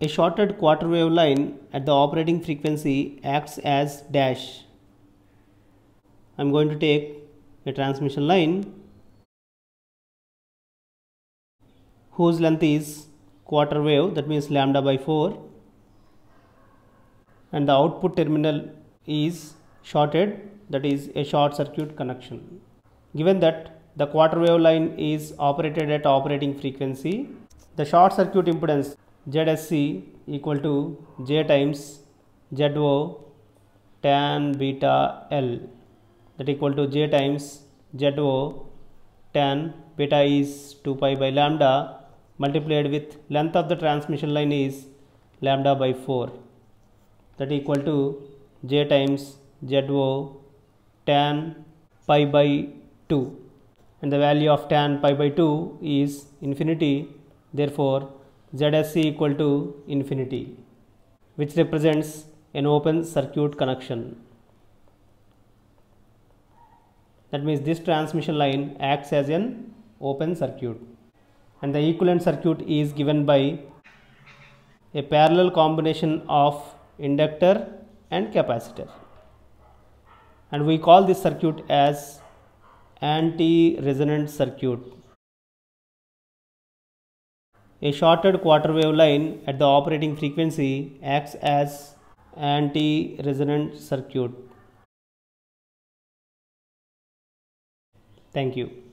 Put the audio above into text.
A shorted quarter wave line at the operating frequency acts as dash. I'm going to take a transmission line whose length is quarter wave that means lambda by 4 and the output terminal is shorted that is a short circuit connection. Given that the quarter wave line is operated at operating frequency, the short circuit impedance ZSC equal to J times ZO tan beta L. That equal to J times ZO tan beta is 2 pi by lambda multiplied with length of the transmission line is lambda by 4 that equal to J times ZO tan pi by 2 and the value of tan pi by 2 is infinity. Therefore ZSC equal to infinity which represents an open circuit connection. That means this transmission line acts as an open circuit and the equivalent circuit is given by a parallel combination of inductor and capacitor and we call this circuit as anti-resonant circuit. A shorted quarter wave line at the operating frequency acts as anti-resonant circuit. Thank you.